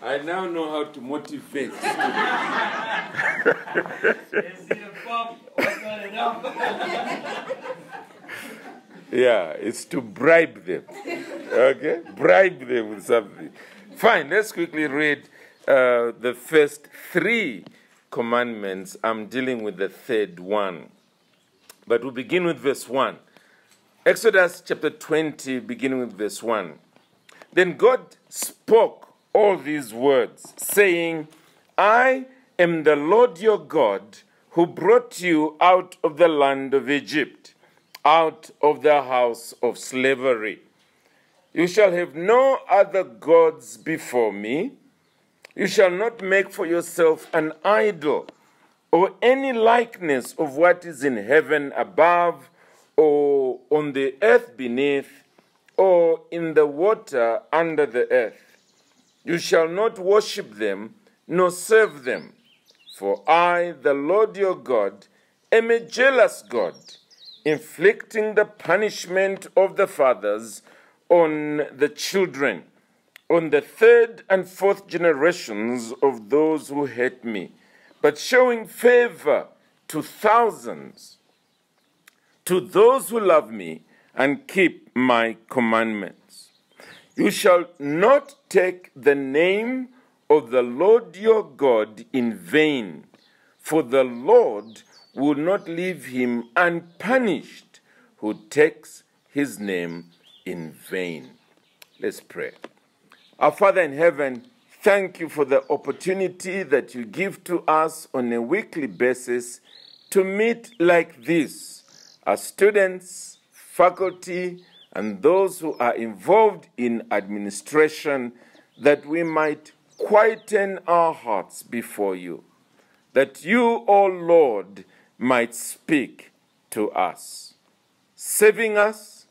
I now know how to motivate. Is it a bump or not enough? Yeah, it's to bribe them. Okay? Bribe them with something. Fine, let's quickly read uh, the first three commandments. I'm dealing with the third one. But we'll begin with verse 1. Exodus chapter 20, beginning with verse 1. Then God spoke all these words, saying, I am the Lord your God who brought you out of the land of Egypt, out of the house of slavery. You shall have no other gods before me. You shall not make for yourself an idol or any likeness of what is in heaven above, or on the earth beneath, or in the water under the earth. You shall not worship them, nor serve them. For I, the Lord your God, am a jealous God, inflicting the punishment of the fathers on the children, on the third and fourth generations of those who hate me, but showing favor to thousands, to those who love me and keep my commandments. You shall not take the name of the Lord your God in vain, for the Lord will not leave him unpunished who takes his name in vain. Let's pray. Our Father in heaven, thank you for the opportunity that you give to us on a weekly basis to meet like this. As students, faculty, and those who are involved in administration, that we might quieten our hearts before you, that you, O Lord, might speak to us, saving us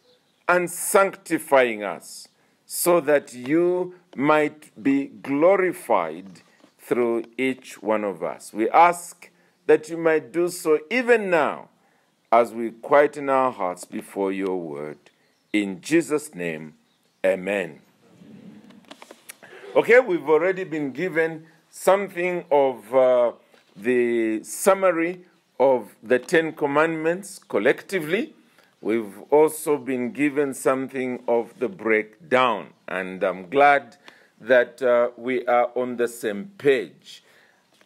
and sanctifying us, so that you might be glorified through each one of us. We ask that you might do so even now as we quieten our hearts before your word. In Jesus' name, amen. Okay, we've already been given something of uh, the summary of the Ten Commandments collectively. We've also been given something of the breakdown, and I'm glad that uh, we are on the same page.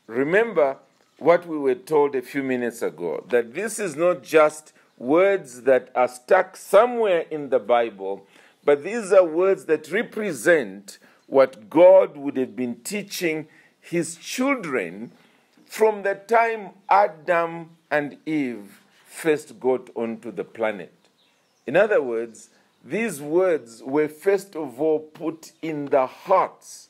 Remember what we were told a few minutes ago that this is not just words that are stuck somewhere in the Bible, but these are words that represent what God would have been teaching his children from the time Adam and Eve first got onto the planet. In other words, these words were first of all put in the hearts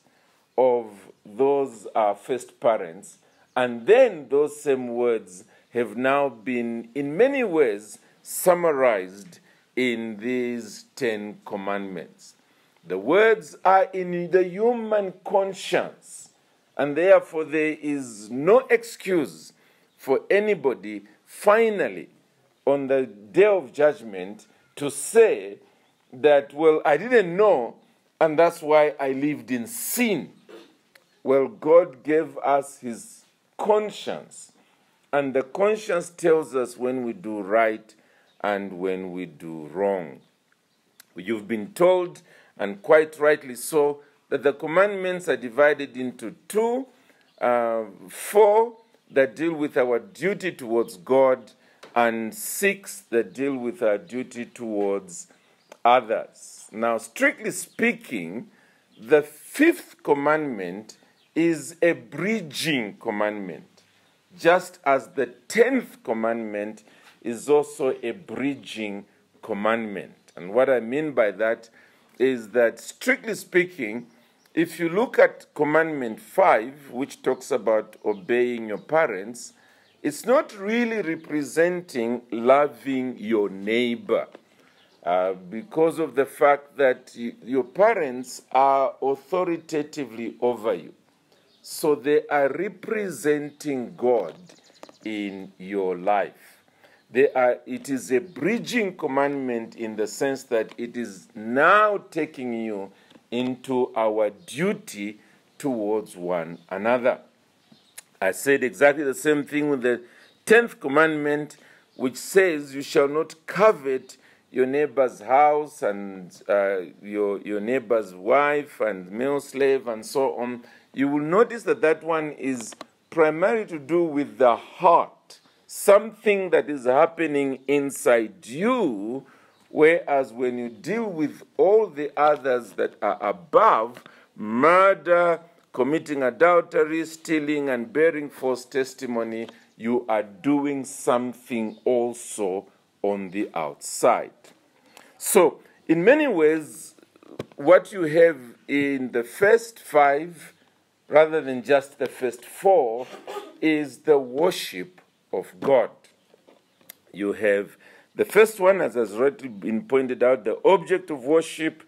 of those uh, first parents, and then those same words have now been, in many ways, summarized in these Ten Commandments. The words are in the human conscience, and therefore there is no excuse for anybody finally on the day of judgment to say that, well, I didn't know, and that's why I lived in sin. Well, God gave us His conscience, and the conscience tells us when we do right and when we do wrong. You've been told and quite rightly so, that the commandments are divided into two uh, four that deal with our duty towards God, and six that deal with our duty towards others. Now, strictly speaking, the fifth commandment is a bridging commandment, just as the tenth commandment is also a bridging commandment. And what I mean by that is that, strictly speaking, if you look at Commandment 5, which talks about obeying your parents, it's not really representing loving your neighbor uh, because of the fact that you, your parents are authoritatively over you. So they are representing God in your life. They are, it is a bridging commandment in the sense that it is now taking you into our duty towards one another. I said exactly the same thing with the 10th commandment, which says, You shall not covet your neighbor's house and uh, your, your neighbor's wife and male slave and so on. You will notice that that one is primarily to do with the heart, something that is happening inside you. Whereas when you deal with all the others that are above, murder, committing adultery, stealing, and bearing false testimony, you are doing something also on the outside. So, in many ways, what you have in the first five, rather than just the first four, is the worship of God. You have the first one, as has already been pointed out, the object of worship.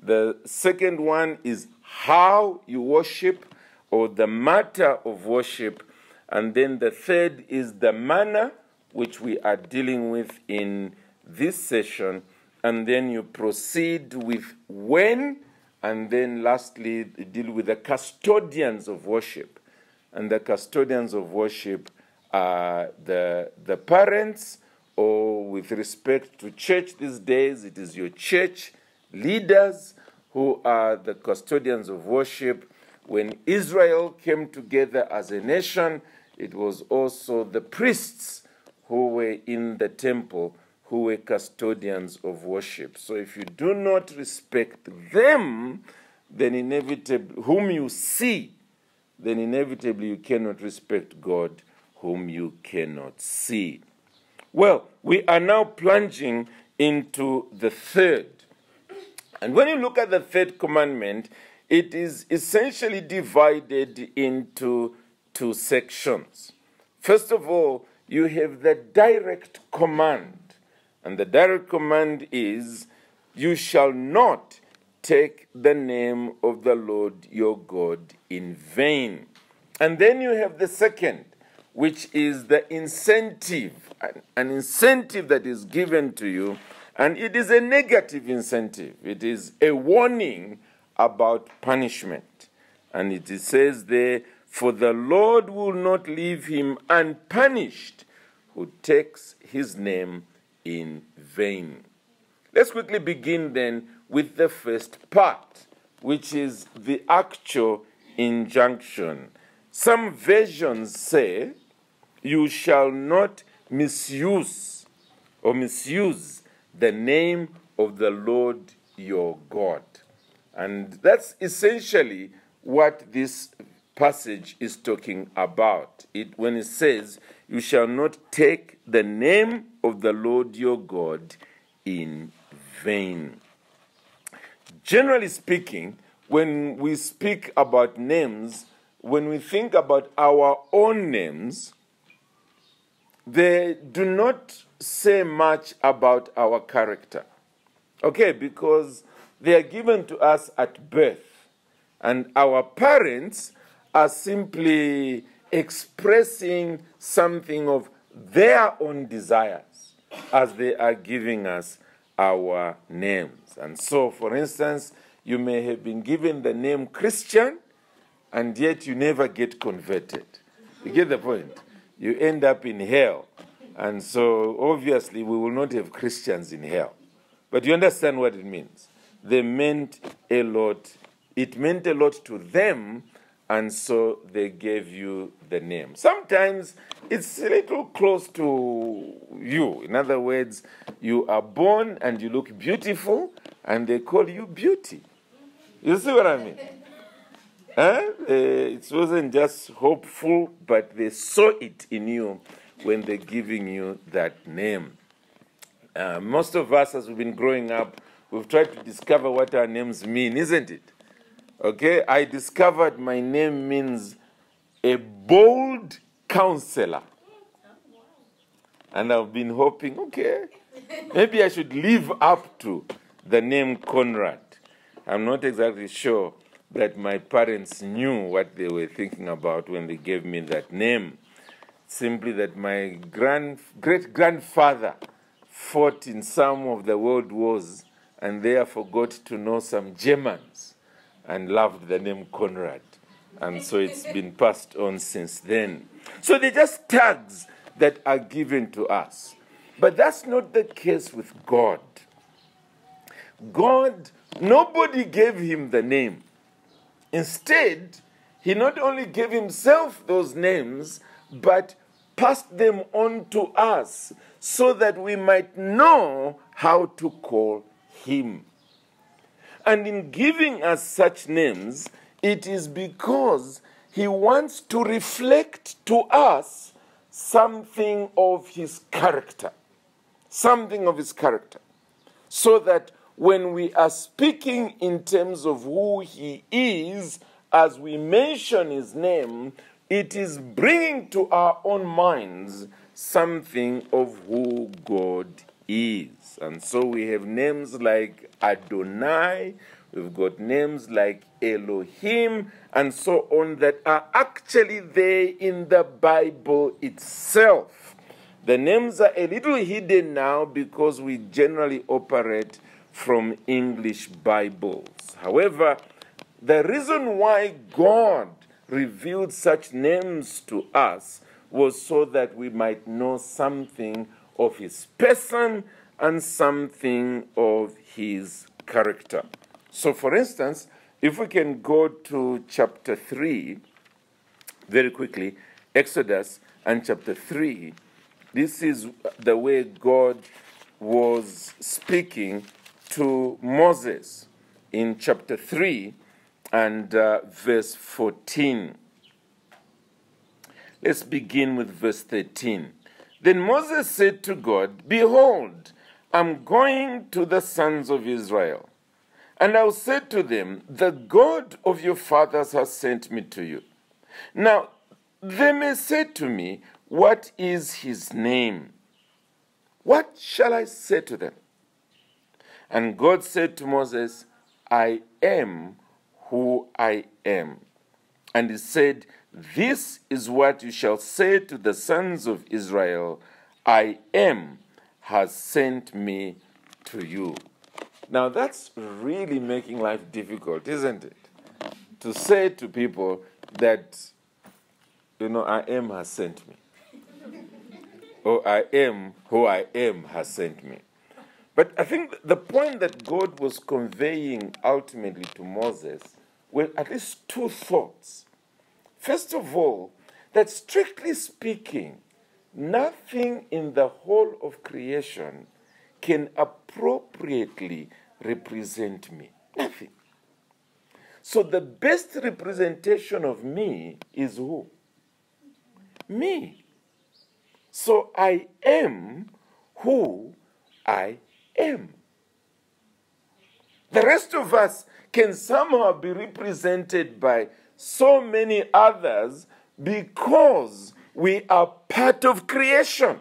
The second one is how you worship or the matter of worship. And then the third is the manner which we are dealing with in this session. And then you proceed with when, and then lastly, deal with the custodians of worship. And the custodians of worship are the, the parents, or with respect to church these days, it is your church leaders who are the custodians of worship. When Israel came together as a nation, it was also the priests who were in the temple who were custodians of worship. So if you do not respect them, then inevitably, whom you see, then inevitably you cannot respect God, whom you cannot see. Well, we are now plunging into the third. And when you look at the third commandment, it is essentially divided into two sections. First of all, you have the direct command. And the direct command is, You shall not take the name of the Lord your God in vain. And then you have the second, which is the incentive, an incentive that is given to you. And it is a negative incentive, it is a warning about punishment. And it says there, For the Lord will not leave him unpunished who takes his name in vain. Let's quickly begin then with the first part, which is the actual injunction. Some versions say, You shall not misuse or misuse the name of the Lord your God. And that's essentially what this passage is talking about. It when it says, You shall not take the name of the Lord your God in vain. Generally speaking, when we speak about names, when we think about our own names, they do not say much about our character. Okay, because they are given to us at birth, and our parents are simply expressing something of their own desires as they are giving us our names. And so, for instance, you may have been given the name Christian, and yet you never get converted. You get the point? You end up in hell. And so, obviously, we will not have Christians in hell. But you understand what it means. They meant a lot. It meant a lot to them, and so they gave you the name. Sometimes it's a little close to you. In other words, you are born and you look beautiful, and they call you beauty. You see what I mean? Huh? Uh, it wasn't just hopeful, but they saw it in you when they're giving you that name. Uh, most of us, as we've been growing up, we've tried to discover what our names mean, isn't it? Okay, I discovered my name means a bold counselor. And I've been hoping, okay, maybe I should live up to the name Conrad. I'm not exactly sure that my parents knew what they were thinking about when they gave me that name. simply that my grand, great grandfather fought in some of the world wars and therefore got to know some Germans and loved the name Conrad. And so it's been passed on since then. So they're just tags that are given to us. But that's not the case with God. God, nobody gave him the name. Instead, he not only gave himself those names, but passed them on to us so that we might know how to call him. And in giving us such names, it is because he wants to reflect to us something of his character. Something of his character. So that when we are speaking in terms of who he is, as we mention his name, it is bringing to our own minds something of who God is. And so we have names like Adonai, we've got names like Elohim, and so on that are actually there in the Bible itself. The names are a little hidden now because we generally operate from English Bibles. However, the reason why God revealed such names to us was so that we might know something of his person and something of his character. So, for instance, if we can go to chapter 3 very quickly, Exodus and chapter 3, this is the way God was speaking to Moses in chapter 3 and uh, verse 14. Let's begin with verse 13. Then Moses said to God, Behold, I'm going to the sons of Israel. And I will say to them, The God of your fathers has sent me to you. Now, they may say to me, What is his name? What shall I say to them? And God said to Moses, I am who I am. And he said, This is what you shall say to the sons of Israel I am has sent me to you. Now that's really making life difficult, isn't it? To say to people that, you know, I am has sent me. or I am who I am has sent me. But I think the point that God was conveying ultimately to Moses were at least two thoughts. First of all, that strictly speaking, Nothing in the whole of creation can appropriately represent me. Nothing. So the best representation of me is who? Me. So I am who I am. The rest of us can somehow be represented by so many others because we are part of creation.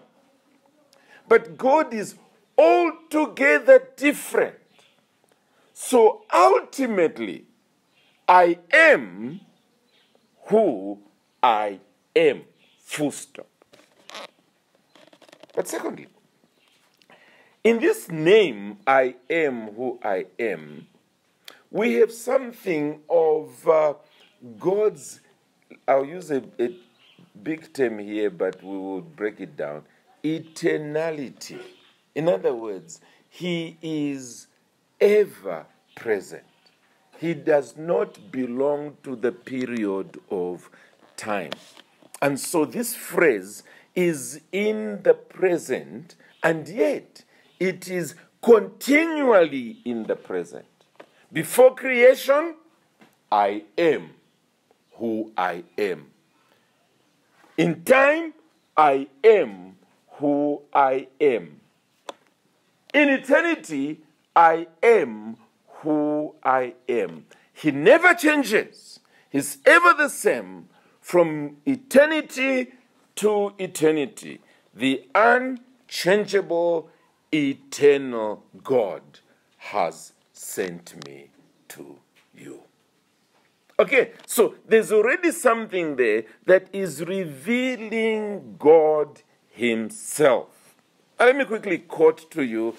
But God is altogether different. So ultimately, I am who I am. Full stop. But secondly, in this name, I am who I am, we have something of uh, God's, I'll use a, a big term here, but we will break it down. Eternality. In other words, He is ever present. He does not belong to the period of time. And so this phrase is in the present, and yet it is continually in the present. Before creation, I am who I am. In time, I am who I am. In eternity, I am who I am. He never changes. He's ever the same from eternity to eternity. The unchangeable, eternal God has sent me to you. Okay, so there's already something there that is revealing God Himself. Let me quickly quote to you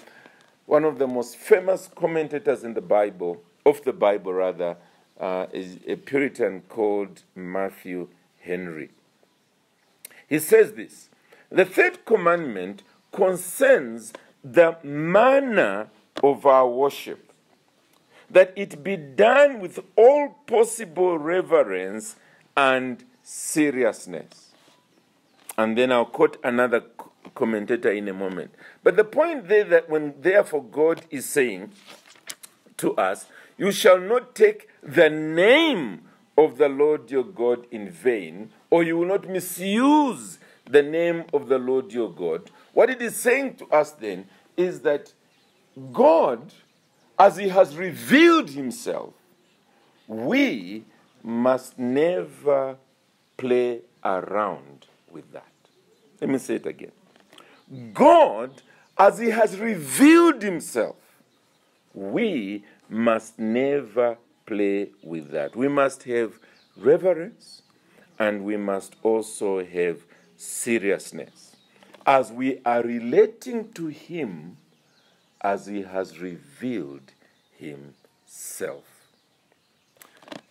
one of the most famous commentators in the Bible, of the Bible rather, uh, is a Puritan called Matthew Henry. He says this The third commandment concerns the manner of our worship, that it be done with all possible reverence and seriousness. And then I'll quote another commentator in a moment. But the point there that when therefore God is saying to us, you shall not take the name of the Lord your God in vain, or you will not misuse the name of the Lord your God. What it is saying to us then is that God, as He has revealed Himself, we must never play around with that. Let me say it again. God, as He has revealed Himself, we must never play with that. We must have reverence and we must also have seriousness as we are relating to Him as He has revealed Himself.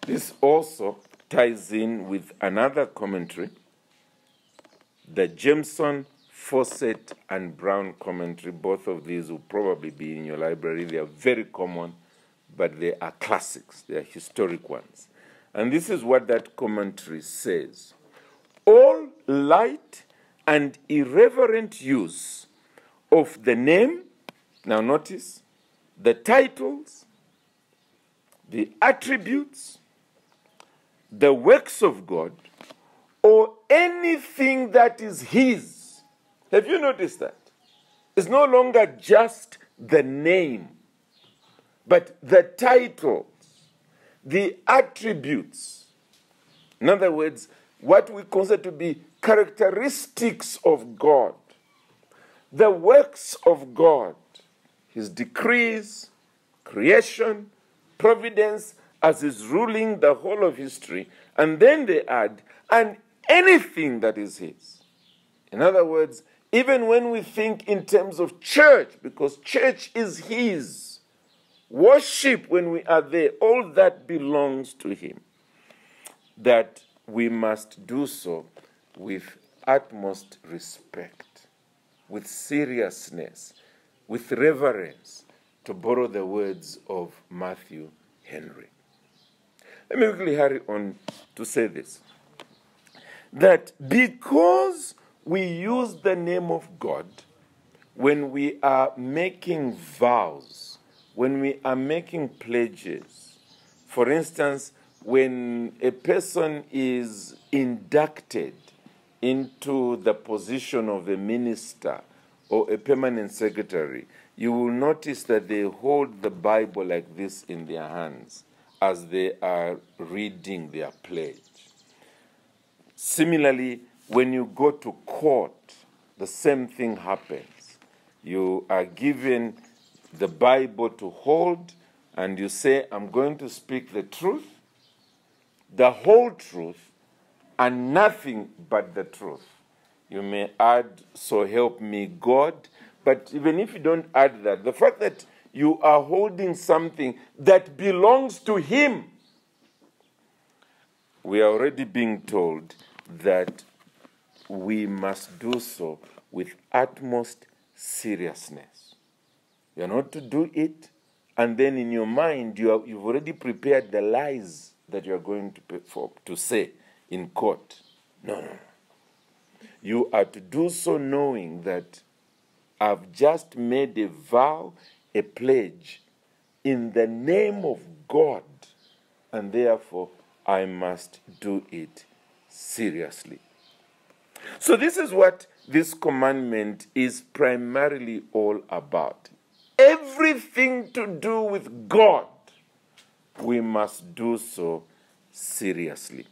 This also ties in with another commentary, the Jamieson, Fausset, and Brown commentary. Both of these will probably be in your library. They are very common but they are classics, they are historic ones. And this is what that commentary says All light and irreverent use of the name, now notice, the titles, the attributes, the works of God, or anything that is His. Have you noticed that? It's no longer just the name but the titles, the attributes, in other words, what we consider to be characteristics of God, the works of God, His decrees, creation, providence, as is ruling the whole of history, and then they add, and anything that is His. In other words, even when we think in terms of church, because church is His Worship, when we are there, all that belongs to Him. That we must do so with utmost respect, with seriousness, with reverence, to borrow the words of Matthew Henry. Let me quickly hurry on to say this that because we use the name of God when we are making vows, when we are making pledges, for instance, when a person is inducted into the position of a minister or a permanent secretary, you will notice that they hold the Bible like this in their hands as they are reading their pledge. Similarly, when you go to court, the same thing happens. You are given the Bible to hold and you say, I'm going to speak the truth, the whole truth, and nothing but the truth. You may add, So help me God, but even if you don't add that, the fact that you are holding something that belongs to Him, we are already being told that we must do so with utmost seriousness. You're not to do it, and then in your mind, you are, you've already prepared the lies that you're going to, to say in court. No, no, no. You are to do so knowing that I've just made a vow, a pledge in the name of God, and therefore I must do it seriously. So, this is what this commandment is primarily all about everything to do with God, we must do so seriously.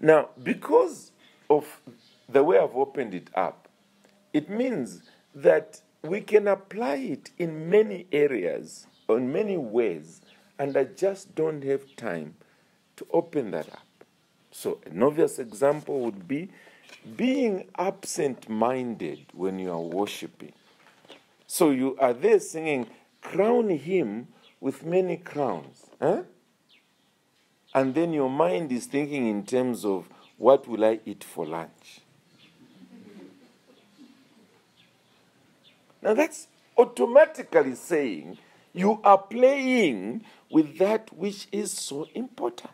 Now, because of the way I've opened it up, it means that we can apply it in many areas, in many ways, and I just don't have time to open that up. So, an obvious example would be being absent minded when you are worshiping. So, you are there singing, Crown Him with many crowns. Huh? And then your mind is thinking in terms of what will I eat for lunch? Now, that's automatically saying you are playing with that which is so important.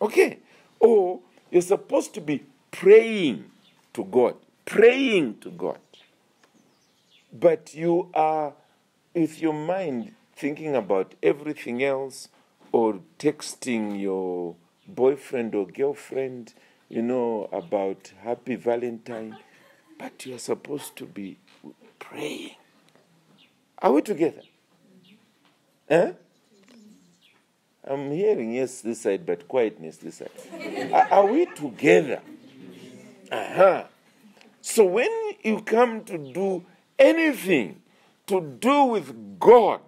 Okay? Or you're supposed to be praying to God, praying to God. But you are, with your mind, thinking about everything else or texting your boyfriend or girlfriend, you know, about happy Valentine. But you're supposed to be praying. Are we together? Huh? I'm hearing yes this side, but quietness this side. are, are we together? Uh-huh. So when you come to do anything to do with God,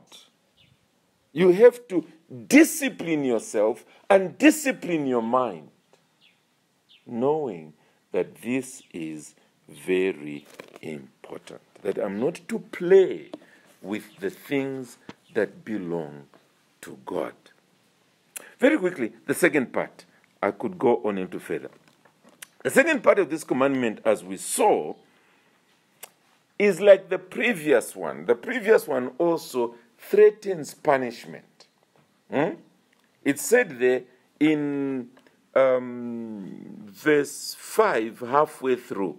you have to discipline yourself and discipline your mind, knowing that this is very important. That I'm not to play with the things that belong to God. Very quickly, the second part, I could go on into further. The second part of this commandment, as we saw, is like the previous one. The previous one also threatens punishment. Hmm? It said there in um, verse 5, halfway through,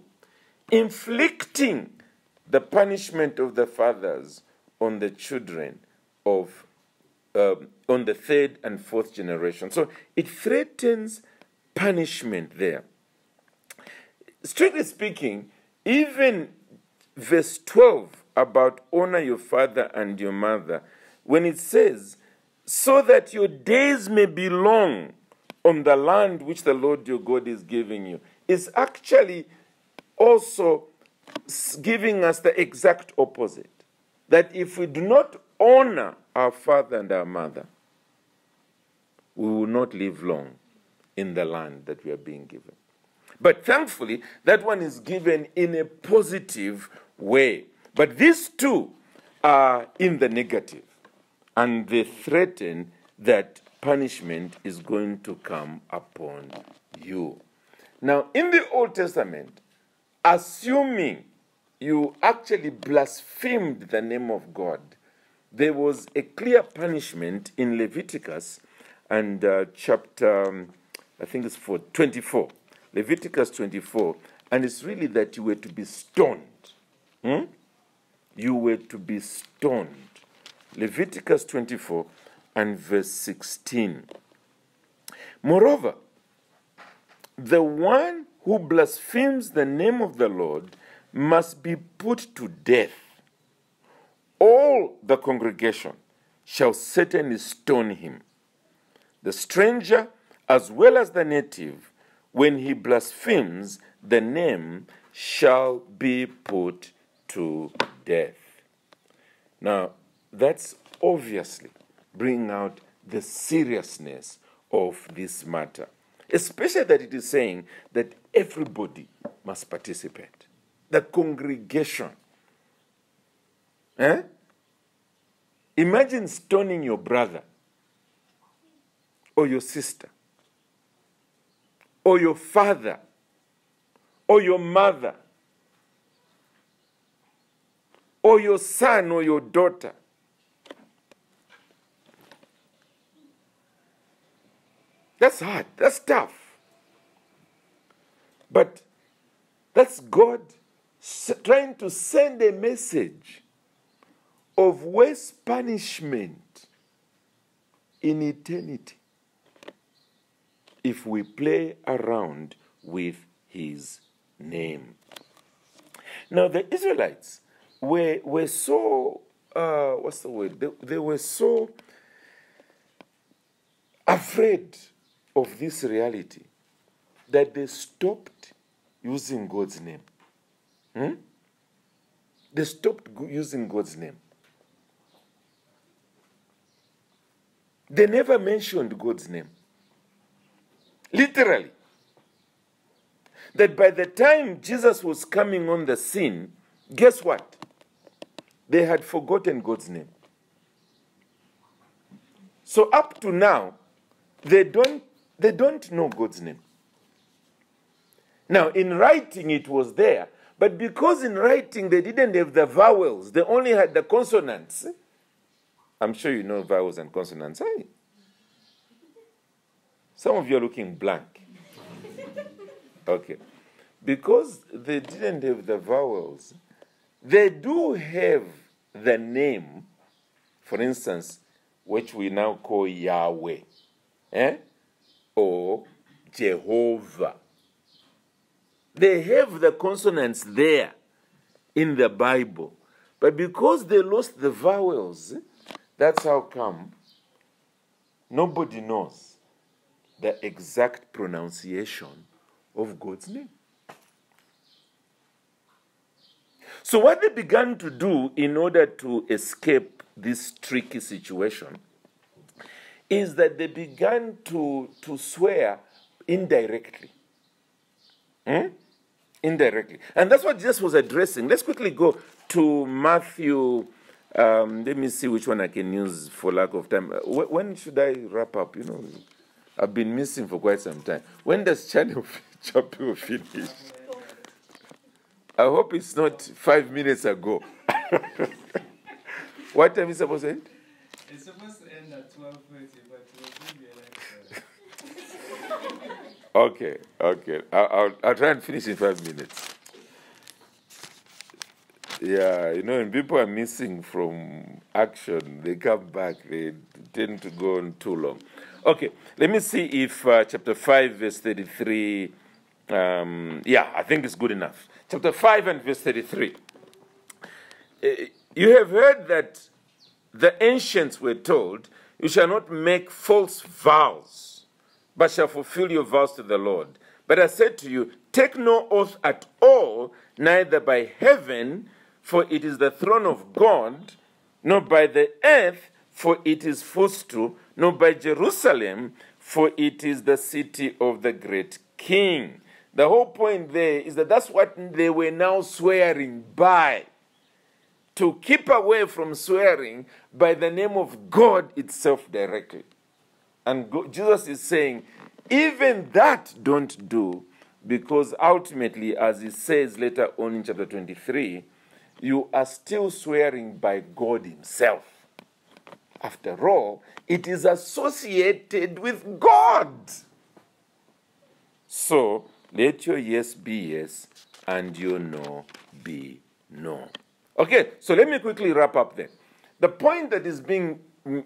inflicting the punishment of the fathers on the children of um, on the third and fourth generation. So it threatens punishment there. Strictly speaking, even verse 12 about honor your father and your mother, when it says, so that your days may be long on the land which the Lord your God is giving you, is actually also giving us the exact opposite. That if we do not honor our father and our mother, we will not live long in the land that we are being given. But thankfully, that one is given in a positive way. But these two are in the negative, and they threaten that punishment is going to come upon you. Now, in the Old Testament, assuming you actually blasphemed the name of God, there was a clear punishment in Leviticus and uh, chapter, um, I think it's for 24, Leviticus 24, and it's really that you were to be stoned. Hmm? You were to be stoned. Leviticus 24 and verse 16. Moreover, the one who blasphemes the name of the Lord must be put to death. All the congregation shall certainly stone him. The stranger, as well as the native, when he blasphemes the name, shall be put to death. Now, that's obviously bringing out the seriousness of this matter, especially that it is saying that everybody must participate. The congregation. Eh? Imagine stoning your brother or your sister or your father or your mother or your son or your daughter. That's hard. That's tough. But that's God trying to send a message of worse punishment in eternity if we play around with his name. Now, the Israelites were, were so, uh, what's the word? They, they were so afraid of this reality that they stopped using God's name. Hmm? They stopped using God's name. they never mentioned God's name. Literally. That by the time Jesus was coming on the scene, guess what? They had forgotten God's name. So up to now, they don't, they don't know God's name. Now, in writing, it was there, but because in writing they didn't have the vowels, they only had the consonants. I'm sure you know vowels and consonants. Hey? Some of you are looking blank. Okay. Because they didn't have the vowels, they do have the name, for instance, which we now call Yahweh, eh? Or Jehovah. They have the consonants there in the Bible. But because they lost the vowels, that's how come nobody knows the exact pronunciation of God's name. So, what they began to do in order to escape this tricky situation is that they began to, to swear indirectly. Hmm? Indirectly. And that's what Jesus was addressing. Let's quickly go to Matthew. Um, let me see which one I can use for lack of time. Uh, when should I wrap up? You know, I've been missing for quite some time. When does channel chapel finish? I hope it's not five minutes ago. what time is it supposed to end? Okay, okay. I'll, I'll, I'll try and finish in five minutes. Yeah, you know, when people are missing from action, they come back, they tend to go on too long. Okay, let me see if uh, chapter 5, verse 33. Um, yeah, I think it's good enough. Chapter 5 and verse 33. Uh, you have heard that the ancients were told, You shall not make false vows, but shall fulfill your vows to the Lord. But I said to you, Take no oath at all, neither by heaven, for it is the throne of God, nor by the earth, for it is footstool, nor by Jerusalem, for it is the city of the great king. The whole point there is that that's what they were now swearing by. To keep away from swearing by the name of God itself directly. And Jesus is saying, even that don't do, because ultimately, as he says later on in chapter 23, you are still swearing by God Himself. After all, it is associated with God. So, let your yes be yes and your no be no. Okay, so let me quickly wrap up then. The point that is being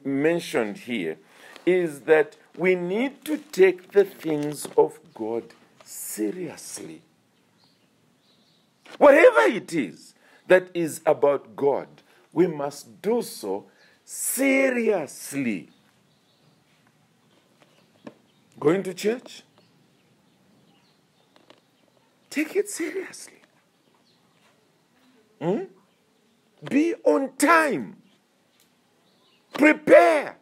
mentioned here is that we need to take the things of God seriously. Whatever it is that is about God, we must do so seriously. Going to church? Take it seriously. Hmm? Be on time. Prepare.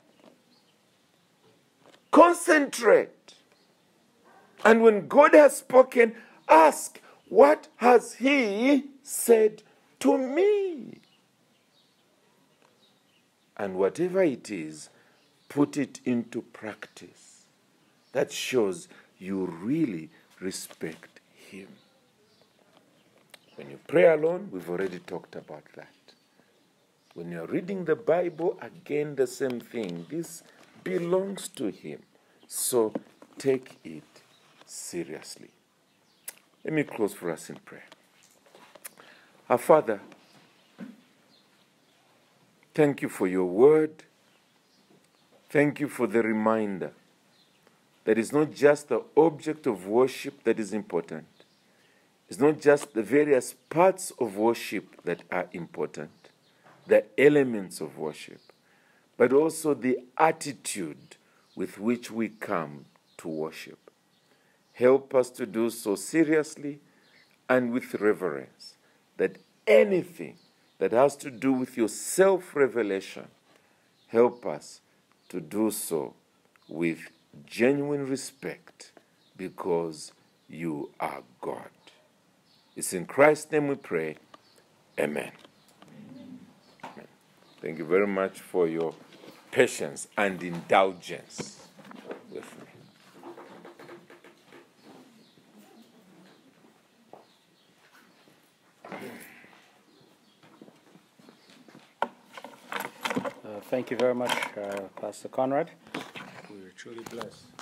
Concentrate. And when God has spoken, ask, What has He said to me? And whatever it is, put it into practice. That shows you really respect Him. When you pray alone, we've already talked about that. When you're reading the Bible, again, the same thing. This belongs to Him. So take it seriously. Let me close for us in prayer. Our Father, thank you for your word. Thank you for the reminder that it's not just the object of worship that is important, it's not just the various parts of worship that are important, the elements of worship, but also the attitude with which we come to worship. Help us to do so seriously and with reverence, that anything that has to do with your self revelation, help us to do so with genuine respect because you are God. It's in Christ's name we pray. Amen. Amen. Thank you very much for your patience and indulgence with me. Uh, Thank you very much, uh, Pastor Conrad. We are truly blessed.